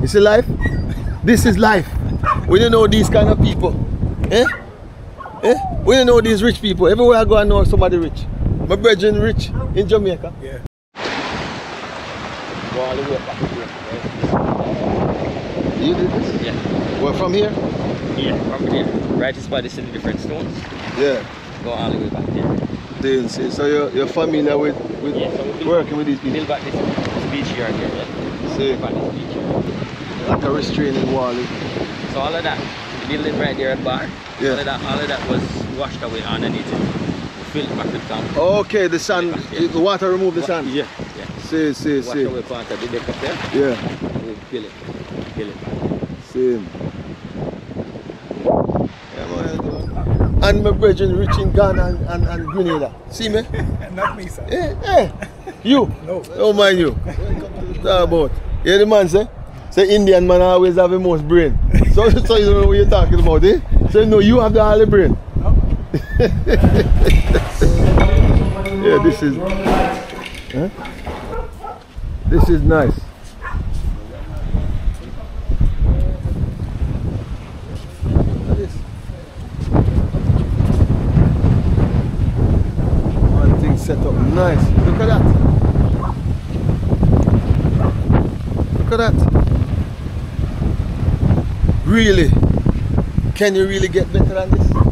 You see life? This is life. We don't know these kind of people. Eh? Eh? We don't know these rich people. Everywhere I go, I know somebody rich. My brethren rich in Jamaica. Yeah. Go all the way back here. You did this? Yeah. Well, from here? Yeah, from here. Right is by the city different stones. Yeah. Go all the way back there. Then see. So you're, you're familiar with, with Yeah, so working with these people? Build back this, this beach here again, yeah? See. Back this beach here. Like a restraining wall. So all of that, the building right there at bar, Yeah. all of that, all of that was washed away underneath it. Filled back with concrete. Okay, the sand, Yeah. the water remove the sand. Yeah, yeah. See, see, Wash see. away part of the deck up there. Yeah. We fill it. Fill it. Same. Yeah. And my brethren rich in Ghana and, and, and Grenada. See me? Not me, sir. Eh, eh. You? No. Don't mind you. Talk about. Yeah, the man say? Say Indian man always have the most brain. So, so you don't know what you're talking about, eh? So no, you have the only brain. yeah, this is. Huh? This is nice. One thing set up nice. Look at that. Look at that. Really? Can you really get better than this?